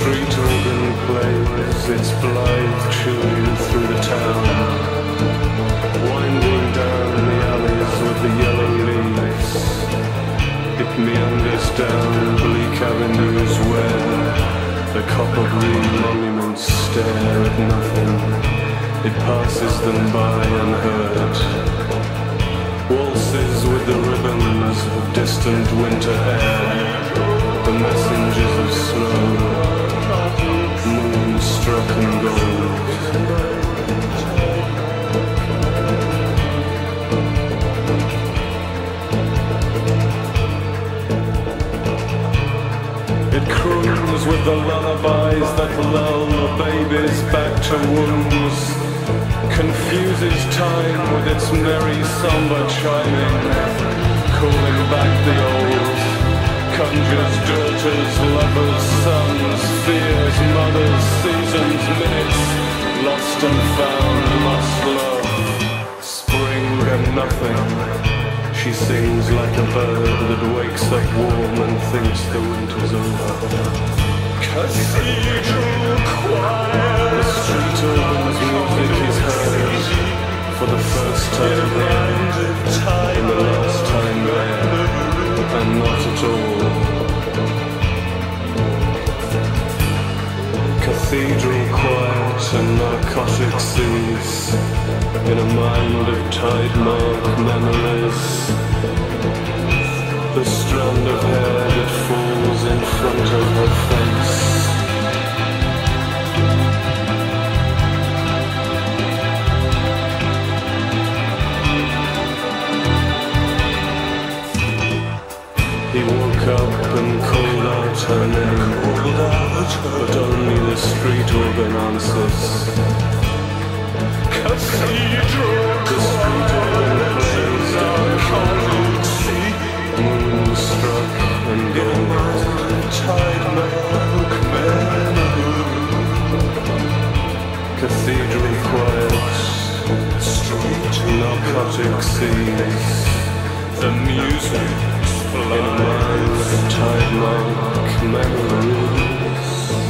street organ plays its blithe tune through the town, winding down the alleys with the yellow leaves. It meanders down bleak avenues where the copper green monuments stare at nothing. It passes them by unheard. Waltzes with the ribbons of distant winter air, with the lullabies that lull the babies back to wombs. Confuses time with its merry somber chiming, calling back the old. Conjures daughters, lovers, sons, fears, mothers, seasons, minutes, lost and found, must love. Spring and nothing. She sings like a bird that wakes up warm and thinks the winter's over. Cathedral choir. The street organ's music is heard for the first time there, and the last time there, and not at all. Cathedral and narcotic seas in a mind of tide mark memories. The strand of hair that falls in front of her face. He woke up and called out her name, but street organ answers. Cathedral, the street organ plays down moonstruck and gold. Cathedral quiet, street narcotic seas, the music in a mind of tide mark memories.